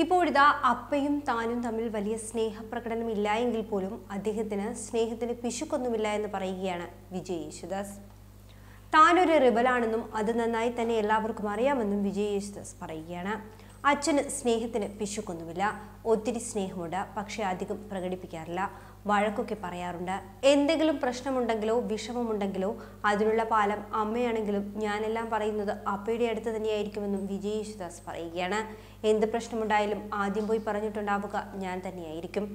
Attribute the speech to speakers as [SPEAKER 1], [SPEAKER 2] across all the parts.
[SPEAKER 1] ഇപ്പോഴിതാ അപ്പയും താനും തമ്മിൽ വലിയ സ്നേഹപ്രകടനം എങ്കിൽ പോലും അദ്ദേഹത്തിന് സ്നേഹത്തിന് പിശുക്കൊന്നുമില്ല എന്ന് പറയുകയാണ് വിജയ് യേശുദാസ്. താനൊരു റിബലാണെന്നും അത് നന്നായി തന്നെ എല്ലാവർക്കും അറിയാമെന്നും വിജയ് യേശുദാസ് പറയുകയാണ്. അച്ഛന് സ്നേഹത്തിന് പിശുക്കൊന്നുമില്ല ഒത്തിരി സ്നേഹമുണ്ട് പക്ഷേ അധികം പ്രകടിപ്പിക്കാറില്ല. വഴക്കൊക്കെ പറയാറുണ്ട്. എന്തെങ്കിലും പ്രശ്നമുണ്ടെങ്കിലോ വിഷമമുണ്ടെങ്കിലോ അതിനുള്ള പാലം അമ്മയാണെങ്കിലും ഞാനെല്ലാം പറയുന്നത് അപ്പയുടെ അടുത്ത് തന്നെയായിരിക്കുമെന്നും വിജയ് യേശുദാസ് പറയുകയാണ്. എന്ത് പ്രശ്നമുണ്ടായാലും ആദ്യം പോയി പറഞ്ഞിട്ടുണ്ടാവുക ഞാൻ തന്നെയായിരിക്കും.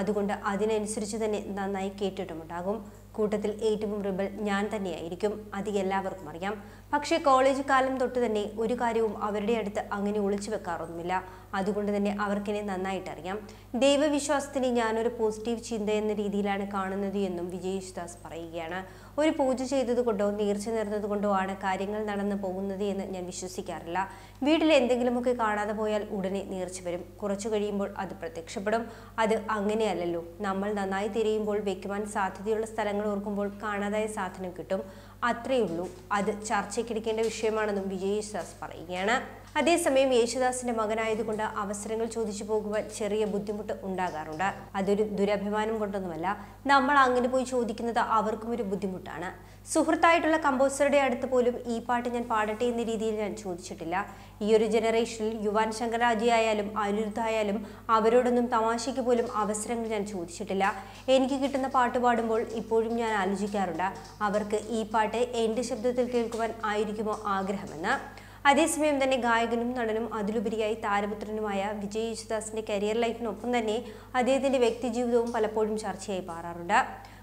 [SPEAKER 1] അതുകൊണ്ട് അതിനനുസരിച്ച് തന്നെ നന്നായി കേട്ടിട്ടുമുണ്ടാകും. കൂട്ടത്തിൽ ഏറ്റവും റിബൽ ഞാൻ തന്നെയായിരിക്കും. അത് എല്ലാവർക്കും അറിയാം. പക്ഷേ കോളേജ് കാലം തൊട്ട് തന്നെ ഒരു കാര്യവും അവരുടെ അടുത്ത് അങ്ങനെ ഒളിച്ചു വെക്കാറൊന്നുമില്ല. അതുകൊണ്ട് തന്നെ അവർക്കെന്നെ നന്നായിട്ട് അറിയാം. ദൈവവിശ്വാസത്തിന് ഞാനൊരു പോസിറ്റീവ് ചിന്ത എന്ന രീതിയിലാണ് കാണുന്നത് എന്നും വിജയേശുദാസ് പറയുകയാണ്. ഒരു പൂജ ചെയ്തതുകൊണ്ടോ നേർച്ച നേർന്നതുകൊണ്ടോ ആണ് കാര്യങ്ങൾ നടന്നു പോകുന്നത് എന്ന് ഞാൻ വിശ്വസിക്കാറില്ല. വീട്ടിൽ എന്തെങ്കിലുമൊക്കെ കാണാതെ പോയാൽ ഉടനെ നേർച്ച വരും. കുറച്ചു കഴിയുമ്പോൾ അത് പ്രത്യക്ഷപ്പെടും. അത് അങ്ങനെയല്ലല്ലോ. നമ്മൾ നന്നായി തിരയുമ്പോൾ വെക്കുവാൻ സാധ്യതയുള്ള സ്ഥലങ്ങൾ ഓർക്കുമ്പോൾ കാണാതായ സാധനം കിട്ടും. അത്രയേ ഉള്ളൂ. അത് ചർച്ചയ്ക്കെടുക്കേണ്ട വിഷയമാണെന്നും വിജയ് യേശുദാസ് പറയുകയാണ്. അതേസമയം യേശുദാസിന്റെ മകനായതുകൊണ്ട് അവസരങ്ങൾ ചോദിച്ചു പോകുവാൻ ചെറിയ ബുദ്ധിമുട്ട് ഉണ്ടാകാറുണ്ട്. അതൊരു ദുരഭിമാനം കൊണ്ടൊന്നുമല്ല. നമ്മൾ അങ്ങനെ പോയി ചോദിക്കുന്നത് അവർക്കും ഒരു ബുദ്ധിമുട്ടാണ്. സുഹൃത്തായിട്ടുള്ള കമ്പോസറുടെ അടുത്ത് പോലും ഈ പാട്ട് ഞാൻ പാടട്ടെ എന്ന രീതിയിൽ ഞാൻ ചോദിച്ചിട്ടില്ല. ഈ ഒരു ജനറേഷനിൽ യുവാൻ ശങ്കരാജി ആയാലും അനിരുദ്ധ ആയാലും അവരോടൊന്നും തമാശയ്ക്ക് പോലും അവസരങ്ങൾ ഞാൻ ചോദിച്ചിട്ടില്ല. എനിക്ക് കിട്ടുന്ന പാട്ട് പാടുമ്പോൾ ഇപ്പോഴും ഞാൻ ആലോചിക്കാറുണ്ട്. അവർക്ക് ഈ പാട്ട് എന്റെ ശബ്ദത്തിൽ കേൾക്കുവാൻ ആയിരിക്കുമോ ആഗ്രഹമെന്ന്. അതേസമയം തന്നെ ഗായകനും നടനും അതിലുപരിയായി താരപുത്രനുമായ വിജയ് യേശുദാസിന്റെ കരിയർ ലൈഫിനൊപ്പം തന്നെ അദ്ദേഹത്തിന്റെ വ്യക്തിജീവിതവും പലപ്പോഴും ചർച്ചയായി മാറാറുണ്ട്.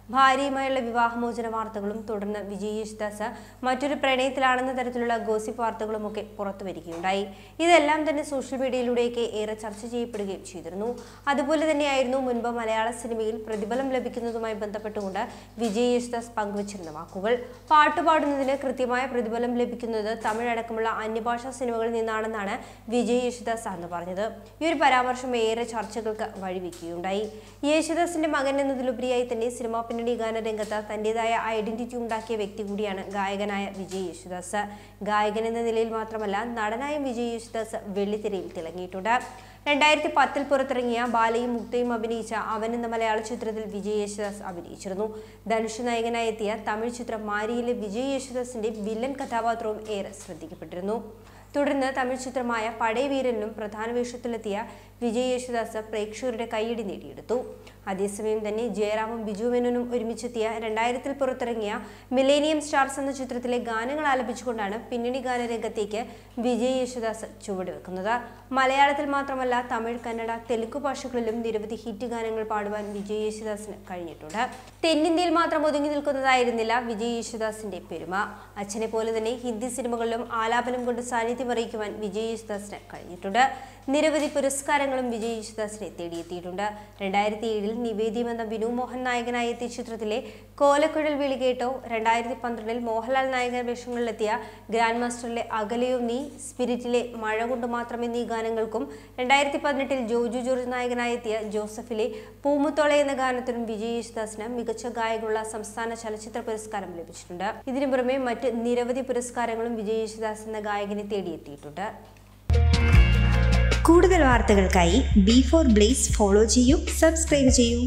[SPEAKER 1] ഭാര്യയുമായുള്ള വിവാഹമോചന വാർത്തകളും തുടർന്ന് വിജയ് യേശുദാസ് മറ്റൊരു പ്രണയത്തിലാണെന്ന തരത്തിലുള്ള ഗോസിപ്പ് വാർത്തകളും ഒക്കെ പുറത്തു വരികയുണ്ടായി. ഇതെല്ലാം തന്നെ സോഷ്യൽ മീഡിയയിലൂടെയൊക്കെ ഏറെ ചർച്ച ചെയ്യപ്പെടുകയും ചെയ്തിരുന്നു. അതുപോലെ തന്നെയായിരുന്നു മുൻപ് മലയാള സിനിമയിൽ പ്രതിഫലം ലഭിക്കുന്നതുമായി ബന്ധപ്പെട്ടുകൊണ്ട് വിജയ് യേശുദാസ് പങ്കുവച്ചിരുന്ന വാക്കുകൾ. പാട്ടുപാടുന്നതിന് കൃത്യമായ പ്രതിഫലം ലഭിക്കുന്നത് തമിഴടക്കമുള്ള അന്യഭാഷാ സിനിമകളിൽ നിന്നാണെന്നാണ് വിജയ് യേശുദാസ് അന്ന് പറഞ്ഞത്. ഈ ഒരു പരാമർശം ഏറെ ചർച്ചകൾക്ക് വഴിവെക്കുകയുണ്ടായി. യേശുദാസിന്റെ മകൻ എന്നതിലുപരിയായി തന്നെ സിനിമാ പിന്നണി ഗാനരംഗത്ത് തന്റേതായ ഐഡന്റിറ്റി ഉണ്ടാക്കിയ വ്യക്തി കൂടിയാണ് ഗായകനായ വിജയ് യേശുദാസ്. ഗായകൻ എന്ന നിലയിൽ മാത്രമല്ല നടനായും വിജയ് യേശുദാസ് വെള്ളിത്തിരയിൽ തിളങ്ങിയിട്ടുണ്ട്. രണ്ടായിരത്തി പത്തിൽ പുറത്തിറങ്ങിയ ബാലയും മുക്തയും അഭിനയിച്ച അവൻ എന്ന മലയാള ചിത്രത്തിൽ വിജയ് യേശുദാസ് അഭിനയിച്ചിരുന്നു. ധനുഷ് നായകനായി എത്തിയ തമിഴ് ചിത്രം മാരിയിലെ വിജയ് യേശുദാസിന്റെ വില്ലൻ കഥാപാത്രവും ഏറെ ശ്രദ്ധിക്കപ്പെട്ടിരുന്നു. തുടർന്ന് തമിഴ് ചിത്രമായ പടയവീരനിലും പ്രധാന വേഷത്തിലെത്തിയ വിജയ് യേശുദാസ് പ്രേക്ഷകരുടെ കൈയടി നേടിയെടുത്തു. അതേസമയം തന്നെ ജയറാമും ബിജു മേനോനും ഒരുമിച്ചെത്തിയ രണ്ടായിരത്തിൽ പുറത്തിറങ്ങിയ മിലേനിയം സ്റ്റാർസ് എന്ന ചിത്രത്തിലെ ഗാനങ്ങൾ ആലപിച്ചുകൊണ്ടാണ് പിന്നണി ഗാനരംഗത്തേക്ക് വിജയ് യേശുദാസ് ചുവടുവെക്കുന്നത്. മലയാളത്തിൽ മാത്രമല്ല തമിഴ് കന്നഡ തെലുങ്ക് ഭാഷകളിലും നിരവധി ഹിറ്റ് ഗാനങ്ങൾ പാടുവാൻ വിജയ് യേശുദാസിന് കഴിഞ്ഞിട്ടുണ്ട്. തെന്നിന്ത്യയിൽ മാത്രം ഒതുങ്ങി നിൽക്കുന്നതായിരുന്നില്ല വിജയ് യേശുദാസിന്റെ പെരുമ. അച്ഛനെ പോലെ തന്നെ ഹിന്ദി സിനിമകളിലും ആലാപനം കൊണ്ട് സാന്നിധ്യം അറിയിക്കുവാൻ വിജയ് യേശുദാസിന് കഴിഞ്ഞിട്ടുണ്ട്. നിരവധി പുരസ്കാരങ്ങളും വിജയ് യേശുദാസിനെ തേടിയെത്തിയിട്ടുണ്ട്. രണ്ടായിരത്തി ഏഴിൽ നിവേദ്യം എന്ന വിനു മോഹൻ നായകനായി എത്തിയ ചിത്രത്തിലെ കോലക്കുഴൽ വിളികേട്ടോ രണ്ടായിരത്തി പന്ത്രണ്ടിൽ മോഹൻലാൽ നായകൻ വേഷങ്ങളിലെത്തിയ ഗ്രാൻഡ് മാസ്റ്ററിലെ അകലെയോ നീ സ്പിരിറ്റിലെ മഴ കൊണ്ട് മാത്രം എന്നീ ഗാനങ്ങൾക്കും. രണ്ടായിരത്തി പതിനെട്ടിൽ ജോജു ജോർജ് നായകനായി എത്തിയ ജോസഫിലെ പൂമുത്തോള എന്ന ഗാനത്തിനും വിജയ് യേശുദാസിന് മികച്ച ഗായകനുള്ള സംസ്ഥാന ചലച്ചിത്ര പുരസ്കാരം ലഭിച്ചിട്ടുണ്ട്. ഇതിനു പുറമെ മറ്റ് നിരവധി പുരസ്കാരങ്ങളും വിജയ് യേശുദാസ് എന്ന ഗായകനെ തേടിയെത്തിയിട്ടുണ്ട്.
[SPEAKER 2] കൂടുതൽ വാർത്തകൾക്കായി ബി ഫോർ ബ്ലേസ് ഫോളോ ചെയ്യൂ സബ്സ്ക്രൈബ് ചെയ്യൂ.